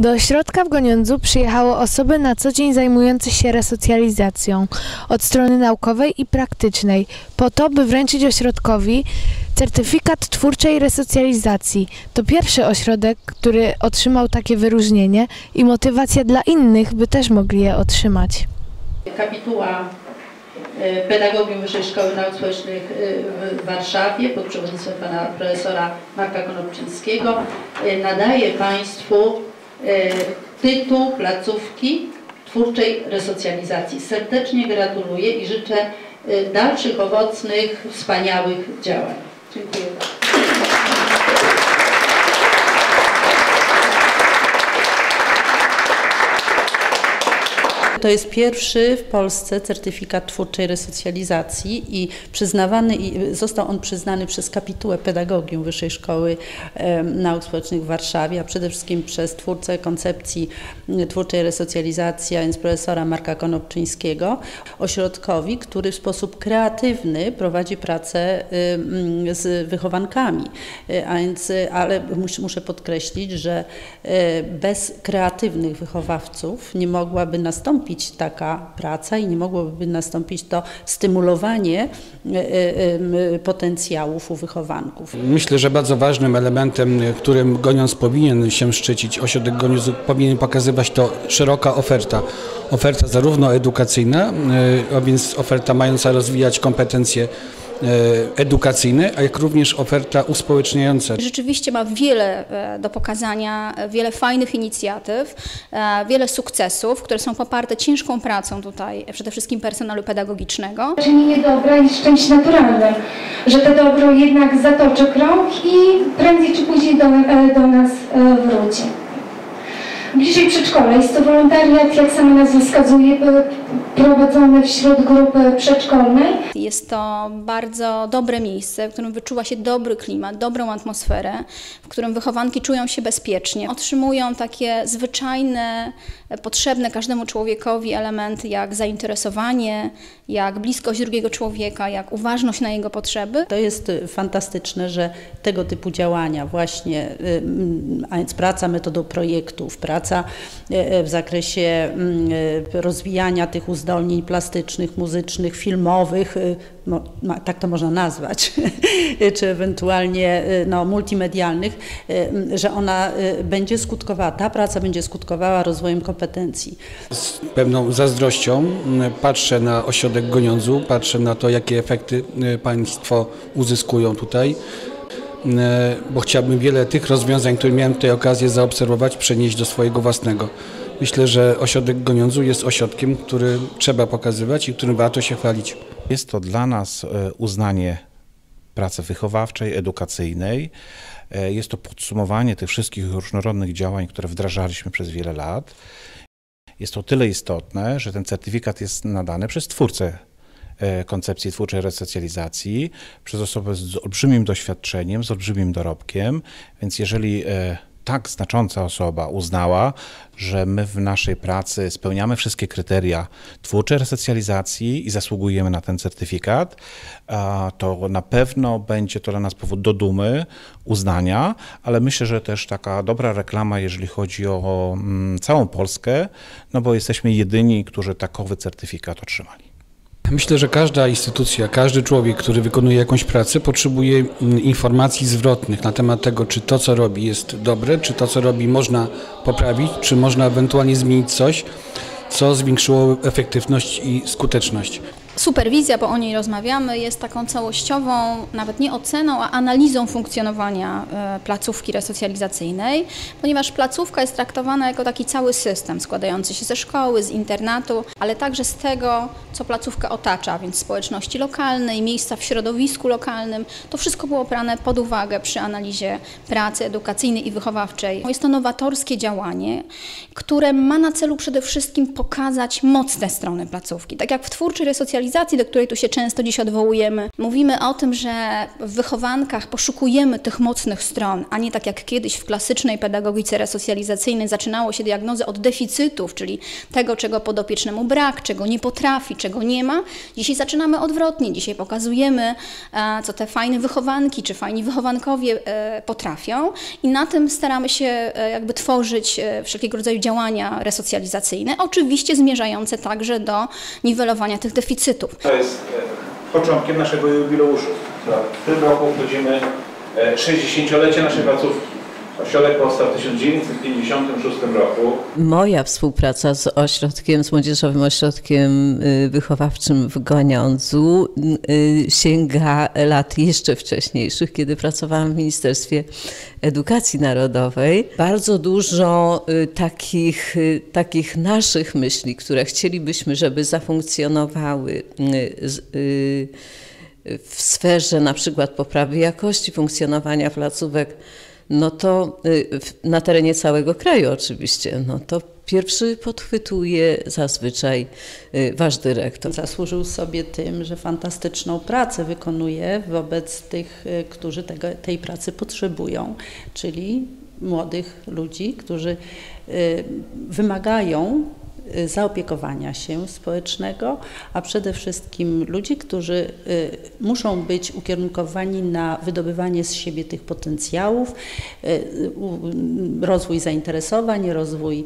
Do ośrodka w Goniądzu przyjechało osoby na co dzień zajmujące się resocjalizacją od strony naukowej i praktycznej, po to, by wręczyć ośrodkowi certyfikat twórczej resocjalizacji. To pierwszy ośrodek, który otrzymał takie wyróżnienie i motywacja dla innych, by też mogli je otrzymać. kapituła e, Pedagogium Wyższej Szkoły Nauk Społecznych e, w Warszawie pod przewodnictwem pana profesora Marka Konopczyńskiego e, nadaje Państwu tytuł placówki twórczej resocjalizacji. Serdecznie gratuluję i życzę e, dalszych owocnych, wspaniałych działań. Dziękuję bardzo. To jest pierwszy w Polsce certyfikat twórczej resocjalizacji i przyznawany, został on przyznany przez kapitułę Pedagogium Wyższej Szkoły Nauk Społecznych w Warszawie, a przede wszystkim przez twórcę koncepcji m, twórczej resocjalizacji, a więc profesora Marka Konopczyńskiego, ośrodkowi, który w sposób kreatywny prowadzi pracę z wychowankami. Y, A więc, y, ale mus- muszę podkreślić, że y, bez kreatywnych wychowawców nie mogłaby nastąpić taka praca i nie mogłoby nastąpić to stymulowanie y, y, potencjałów u wychowanków. Myślę, że bardzo ważnym elementem, którym Goniąc powinien się szczycić, ośrodek Goniąc powinien pokazywać to szeroka oferta. Oferta zarówno edukacyjna, e, a więc oferta mająca rozwijać kompetencje e, edukacyjne, a jak również oferta uspołeczniająca. Rzeczywiście ma wiele e, do pokazania, e, wiele fajnych inicjatyw, e, wiele sukcesów, które są poparte ciężką pracą tutaj, e, przede wszystkim personelu pedagogicznego. czynienie dobra jest czymś naturalnym, że to dobro jednak zatoczy krąg i prędzej czy później do, e, do nas e, wróci. Bliżej przedszkola jest to wolontariat, jak sama nazwa wskazuje, e, prowadzony wśród grupy przedszkolnej. Jest to bardzo dobre miejsce, w którym wyczuwa się dobry klimat, dobrą atmosferę, w którym wychowanki czują się bezpiecznie, otrzymują takie zwyczajne, potrzebne każdemu człowiekowi elementy jak zainteresowanie, jak bliskość drugiego człowieka, jak uważność na jego potrzeby. To jest y, fantastyczne, że tego typu działania właśnie, y, mm, a więc praca metodą projektów, praca y, w zakresie mm, rozwijania tych uzdolnień plastycznych, muzycznych, filmowych, y, tak to można nazwać, czy ewentualnie y, no, multimedialnych, y, że ona będzie skutkowała, ta praca będzie skutkowała rozwojem kompetencji. Z pewną zazdrością patrzę na ośrodek Goniądzu, patrzę na to, jakie efekty Państwo uzyskują tutaj, bo chciałbym wiele tych rozwiązań, które miałem tutaj okazję zaobserwować, przenieść do swojego własnego. Myślę, że ośrodek Goniądzu jest ośrodkiem, który trzeba pokazywać i którym warto się chwalić. Jest to dla nas e, uznanie pracy wychowawczej, edukacyjnej. E, Jest to podsumowanie tych wszystkich różnorodnych działań, które wdrażaliśmy przez wiele lat. Jest to tyle istotne, że ten certyfikat jest nadany przez twórcę e, koncepcji twórczej resocjalizacji, przez osobę z olbrzymim doświadczeniem, z olbrzymim dorobkiem, więc jeżeli tak znacząca osoba uznała, że my w naszej pracy spełniamy wszystkie kryteria twórczej resocjalizacji i zasługujemy na ten certyfikat, to na pewno będzie to dla nas powód do dumy, uznania, ale myślę, że też taka dobra reklama, jeżeli chodzi o mm, całą Polskę, no bo jesteśmy jedyni, którzy takowy certyfikat otrzymali. Myślę, że każda instytucja, każdy człowiek, który wykonuje jakąś pracę, potrzebuje mm, informacji zwrotnych na temat tego, czy to, co robi, jest dobre, czy to, co robi, można poprawić, czy można ewentualnie zmienić coś, co zwiększyło efektywność i skuteczność. Superwizja, bo o niej rozmawiamy, jest taką całościową, nawet nie oceną, a analizą funkcjonowania e, placówki resocjalizacyjnej, ponieważ placówka jest traktowana jako taki cały system składający się ze szkoły, z internatu, ale także z tego, co placówkę otacza, więc społeczności lokalnej, miejsca w środowisku lokalnym. To wszystko było brane pod uwagę przy analizie pracy edukacyjnej i wychowawczej. Jest to nowatorskie działanie, które ma na celu przede wszystkim pokazać mocne strony placówki. Tak jak w twórczej resocjalizacji do której tu się często dziś odwołujemy, mówimy o tym, że w wychowankach poszukujemy tych mocnych stron, a nie tak jak kiedyś w klasycznej pedagogice resocjalizacyjnej zaczynało się diagnozy od deficytów, czyli tego, czego podopiecznemu brak, czego nie potrafi, czego nie ma. Dzisiaj zaczynamy odwrotnie. Dzisiaj pokazujemy, e, co te fajne wychowanki czy fajni wychowankowie e, potrafią i na tym staramy się e, jakby tworzyć wszelkiego rodzaju działania resocjalizacyjne, oczywiście zmierzające także do niwelowania tych deficytów. To jest początkiem naszego jubileuszu. W tym roku obchodzimy 60-lecie naszej placówki. Ośrodek powstał w 1956 roku. Moja współpraca z ośrodkiem, z Młodzieżowym Ośrodkiem y, Wychowawczym w Goniądzu y, sięga lat jeszcze wcześniejszych, kiedy pracowałam w Ministerstwie Edukacji Narodowej. Bardzo dużo y, takich, takich naszych myśli, które chcielibyśmy, żeby zafunkcjonowały w sferze na przykład poprawy jakości funkcjonowania placówek no to y, na terenie całego kraju oczywiście, no to pierwszy podchwytuje zazwyczaj y, wasz dyrektor. Zasłużył sobie tym, że fantastyczną pracę wykonuje wobec tych, y, którzy tego, tej pracy potrzebują, czyli młodych ludzi, którzy wymagają zaopiekowania się społecznego, a przede wszystkim ludzi, którzy y, muszą być ukierunkowani na wydobywanie z siebie tych potencjałów, y, rozwój zainteresowań, rozwój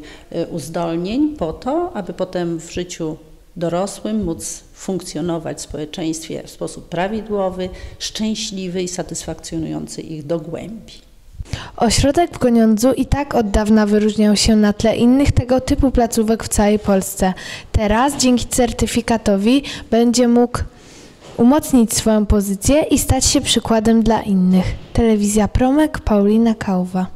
uzdolnień, po to, aby potem w życiu dorosłym móc funkcjonować w społeczeństwie w sposób prawidłowy, szczęśliwy i satysfakcjonujący ich do głębi. Ośrodek w Goniądzu i tak od dawna wyróżniał się na tle innych tego typu placówek w całej Polsce. Teraz dzięki certyfikatowi będzie mógł umocnić swoją pozycję i stać się przykładem dla innych. Telewizja Promek, Paulina Kałwa.